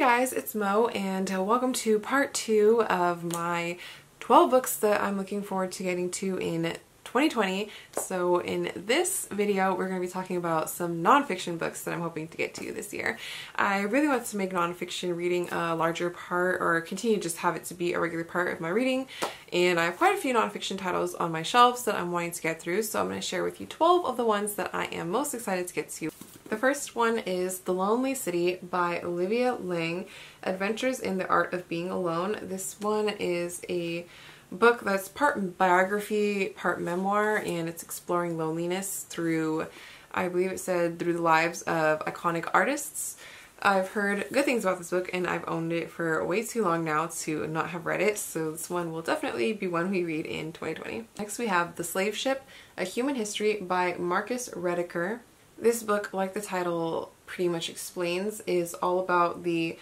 guys, it's Moe and uh, welcome to part two of my 12 books that I'm looking forward to getting to in 2020. So in this video, we're going to be talking about some nonfiction books that I'm hoping to get to this year. I really want to make nonfiction reading a larger part or continue to just have it to be a regular part of my reading. And I have quite a few nonfiction titles on my shelves that I'm wanting to get through. So I'm going to share with you 12 of the ones that I am most excited to get to. The first one is The Lonely City by Olivia Laing, Adventures in the Art of Being Alone. This one is a book that's part biography, part memoir, and it's exploring loneliness through, I believe it said, through the lives of iconic artists. I've heard good things about this book and I've owned it for way too long now to not have read it, so this one will definitely be one we read in 2020. Next we have The Slave Ship, A Human History by Marcus Rediker. This book, like the title pretty much explains, is all about the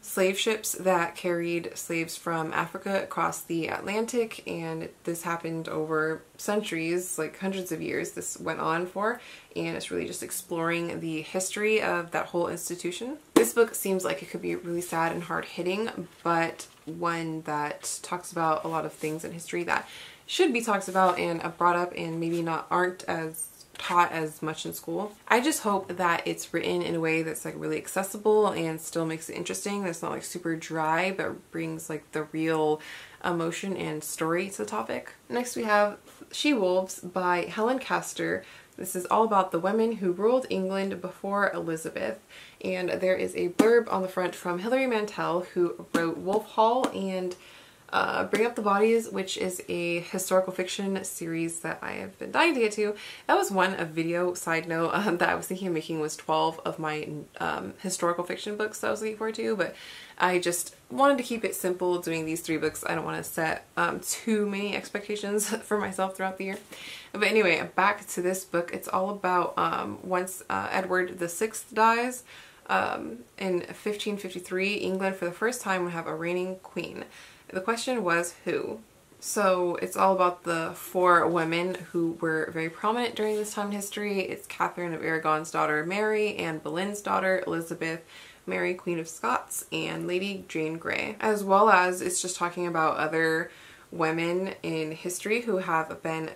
slave ships that carried slaves from Africa across the Atlantic and this happened over centuries, like hundreds of years this went on for and it's really just exploring the history of that whole institution. This book seems like it could be really sad and hard hitting but one that talks about a lot of things in history that should be talked about and brought up and maybe not aren't as taught as much in school. I just hope that it's written in a way that's like really accessible and still makes it interesting. That's not like super dry but brings like the real emotion and story to the topic. Next we have She Wolves by Helen Castor. This is all about the women who ruled England before Elizabeth and there is a blurb on the front from Hilary Mantel who wrote Wolf Hall and uh, Bring Up the Bodies, which is a historical fiction series that I have been dying to get to. That was one, a video side note um, that I was thinking of making was 12 of my um, historical fiction books that I was looking forward to, but I just wanted to keep it simple doing these three books. I don't want to set um, too many expectations for myself throughout the year. But anyway, back to this book. It's all about um, once uh, Edward VI dies, um, in 1553, England for the first time would have a reigning queen. The question was who. So it's all about the four women who were very prominent during this time in history. It's Catherine of Aragon's daughter Mary, Anne Boleyn's daughter Elizabeth, Mary Queen of Scots, and Lady Jane Grey. As well as it's just talking about other women in history who have been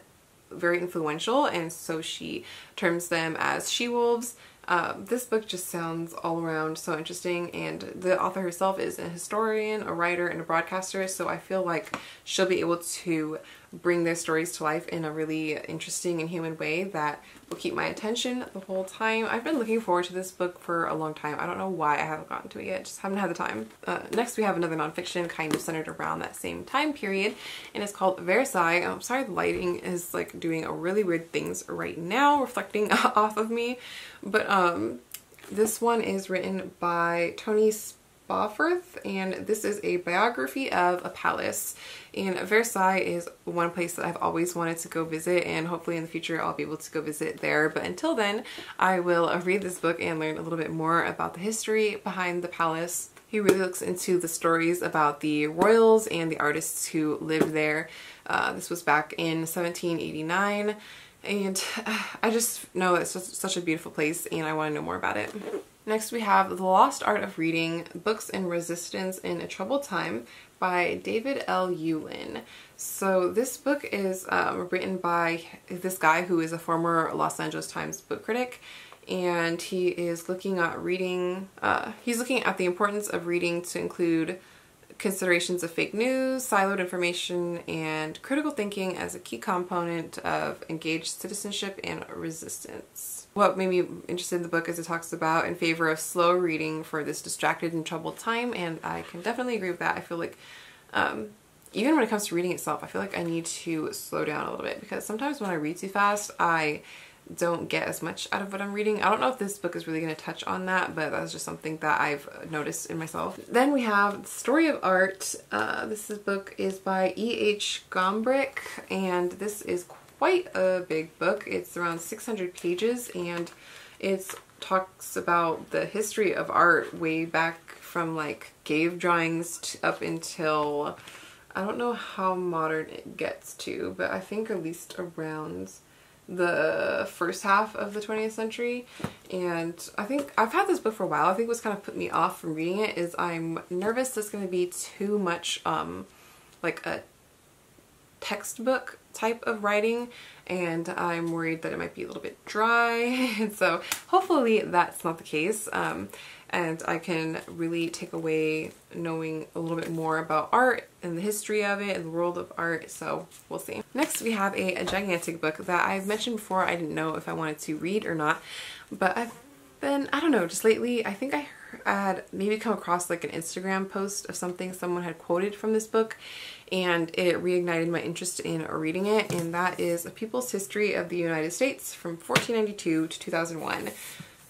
very influential and so she terms them as she-wolves uh, this book just sounds all around so interesting and the author herself is a historian, a writer, and a broadcaster so I feel like she'll be able to bring their stories to life in a really interesting and human way that will keep my attention the whole time. I've been looking forward to this book for a long time. I don't know why I haven't gotten to it yet, just haven't had the time. Uh, next we have another nonfiction kind of centered around that same time period and it's called Versailles. I'm sorry the lighting is like doing a really weird things right now reflecting off of me but um this one is written by Tony And this is a biography of a palace and Versailles is one place that I've always wanted to go visit and hopefully in the future I'll be able to go visit there but until then I will read this book and learn a little bit more about the history behind the palace. He really looks into the stories about the royals and the artists who lived there. Uh, this was back in 1789 and I just know it's such a beautiful place and I want to know more about it. Next we have The Lost Art of Reading, Books and Resistance in a Troubled Time by David L. Ulin. So this book is um, written by this guy who is a former Los Angeles Times book critic and he is looking at reading, uh, he's looking at the importance of reading to include considerations of fake news, siloed information, and critical thinking as a key component of engaged citizenship and resistance. What made me interested in the book is it talks about in favor of slow reading for this distracted and troubled time and I can definitely agree with that. I feel like um, even when it comes to reading itself, I feel like I need to slow down a little bit because sometimes when I read too fast, I don't get as much out of what I'm reading. I don't know if this book is really going to touch on that, but that's just something that I've noticed in myself. Then we have The Story of Art. Uh, this book is by E.H. Gombrich, and this is quite a big book. It's around 600 pages and it talks about the history of art way back from like cave drawings up until I don't know how modern it gets to, but I think at least around the first half of the 20th century and I think I've had this book for a while. I think what's kind of put me off from reading it is I'm nervous it's going to be too much um, like a textbook type of writing and I'm worried that it might be a little bit dry and so hopefully that's not the case um, and I can really take away knowing a little bit more about art and the history of it and the world of art so we'll see. Next we have a, a gigantic book that I've mentioned before I didn't know if I wanted to read or not but I've been I don't know just lately I think I had maybe come across like an Instagram post of something someone had quoted from this book and it reignited my interest in reading it and that is A People's History of the United States from 1492 to 2001.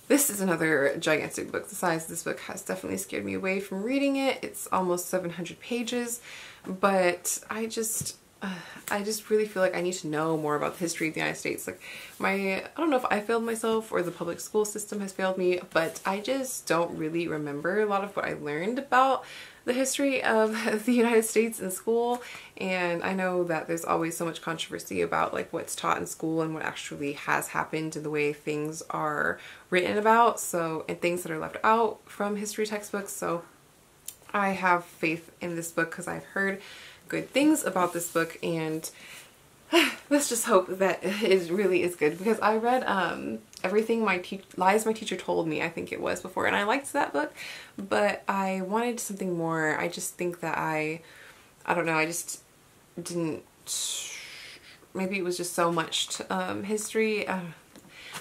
This is another gigantic book. The size of this book has definitely scared me away from reading it. It's almost 700 pages, but I just, uh, I just really feel like I need to know more about the history of the United States. Like my, I don't know if I failed myself or the public school system has failed me, but I just don't really remember a lot of what I learned about the history of the United States in school. And I know that there's always so much controversy about like what's taught in school and what actually has happened and the way things are written about. So and things that are left out from history textbooks. So I have faith in this book because I've heard good things about this book and let's just hope that it really is good because I read um, everything my lies my teacher told me I think it was before and I liked that book but I wanted something more. I just think that I I don't know I just didn't maybe it was just so much um, history uh,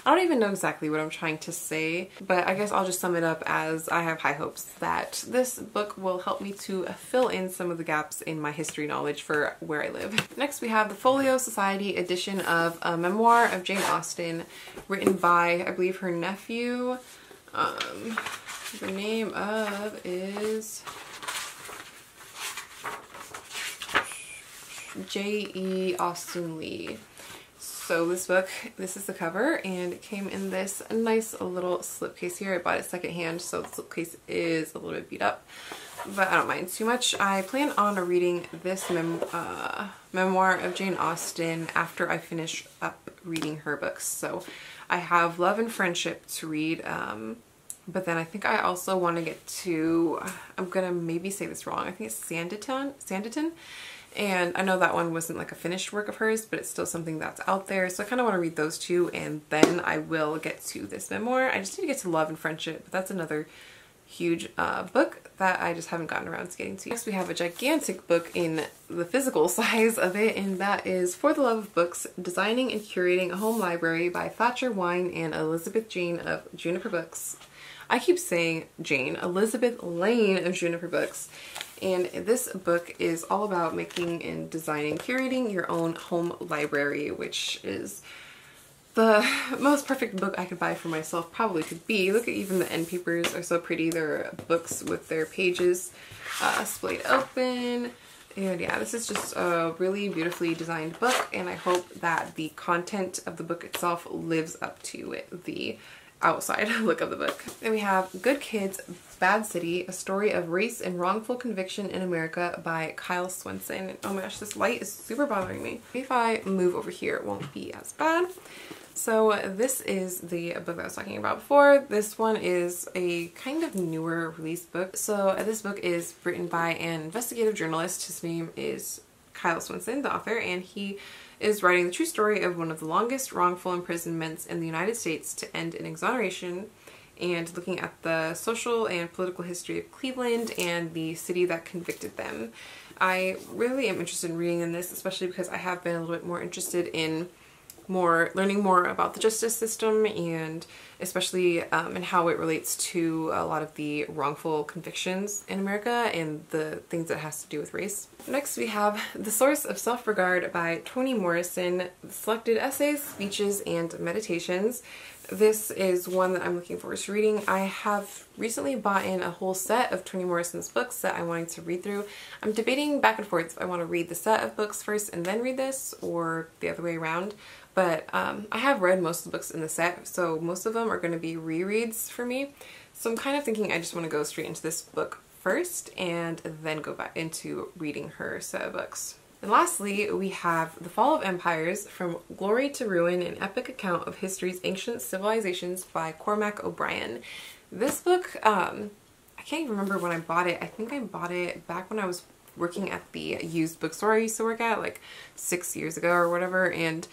I don't even know exactly what I'm trying to say, but I guess I'll just sum it up as I have high hopes that this book will help me to fill in some of the gaps in my history knowledge for where I live. Next we have the Folio Society edition of a memoir of Jane Austen written by, I believe, her nephew. Um, the name of is J.E. Austen Leigh. So this book, this is the cover and it came in this nice little slipcase here. I bought it secondhand so the slipcase is a little bit beat up but I don't mind too much. I plan on reading this mem uh, memoir of Jane Austen after I finish up reading her books. So I have Love and Friendship to read um, but then I think I also want to get to, I'm to maybe say this wrong, I think it's Sanditon, Sanditon and I know that one wasn't like a finished work of hers, but it's still something that's out there. So I kind of want to read those two and then I will get to this memoir. I just need to get to Love and Friendship, but that's another huge uh, book that I just haven't gotten around to getting to. Next we have a gigantic book in the physical size of it and that is For the Love of Books, Designing and Curating a Home Library by Thatcher Wine and Elizabeth Jane of Juniper Books. I keep saying Jane, Elizabeth Lane of Juniper Books. And this book is all about making and designing, curating your own home library, which is the most perfect book I could buy for myself probably could be. Look at even the end papers are so pretty. They're books with their pages uh, splayed open. And yeah, this is just a really beautifully designed book and I hope that the content of the book itself lives up to it, the outside look of the book. Then we have Good Kids, Bad City, a story of race and wrongful conviction in America by Kyle Swenson. Oh my gosh, this light is super bothering me. If I move over here, it won't be as bad. So this is the book I was talking about before. This one is a kind of newer release book. So this book is written by an investigative journalist. His name is Kyle Swenson, the author, and he is writing the true story of one of the longest wrongful imprisonments in the United States to end in exoneration and looking at the social and political history of Cleveland and the city that convicted them. I really am interested in reading in this, especially because I have been a little bit more interested in more learning more about the justice system and especially um, and how it relates to a lot of the wrongful convictions in America and the things that has to do with race. Next we have The Source of Self-Regard by Toni Morrison, selected essays, speeches, and meditations. This is one that I'm looking forward to reading. I have recently bought in a whole set of Toni Morrison's books that I'm wanting to read through. I'm debating back and forth if I want to read the set of books first and then read this or the other way around. But um, I have read most of the books in the set, so most of them are going to be rereads for me. So I'm kind of thinking I just want to go straight into this book first and then go back into reading her set of books. And lastly, we have The Fall of Empires From Glory to Ruin An Epic Account of History's Ancient Civilizations by Cormac O'Brien. This book, um, I can't even remember when I bought it. I think I bought it back when I was working at the used bookstore I used to work at like six years ago or whatever and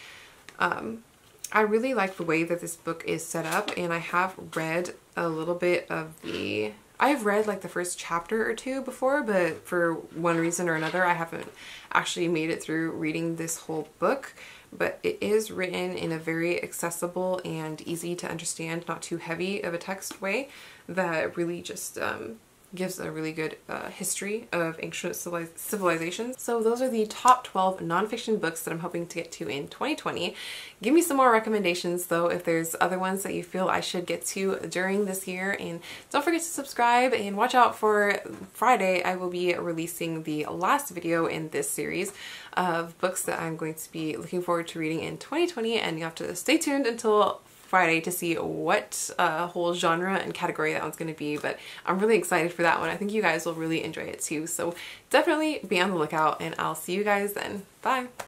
um, I really like the way that this book is set up and I have read a little bit of the I've read like the first chapter or two before, but for one reason or another, I haven't actually made it through reading this whole book. But it is written in a very accessible and easy to understand, not too heavy of a text way that really just um, gives a really good uh, history of ancient civilizations. So those are the top 12 nonfiction books that I'm hoping to get to in 2020. Give me some more recommendations though if there's other ones that you feel I should get to during this year and don't forget to subscribe and watch out for Friday I will be releasing the last video in this series of books that I'm going to be looking forward to reading in 2020 and you have to stay tuned until Friday to see what uh, whole genre and category that one's going to be, but I'm really excited for that one. I think you guys will really enjoy it too, so definitely be on the lookout and I'll see you guys then. Bye!